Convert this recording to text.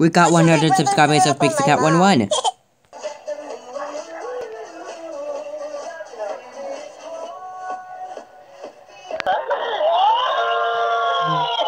We got 100 subscribers of PixieCat11. mm.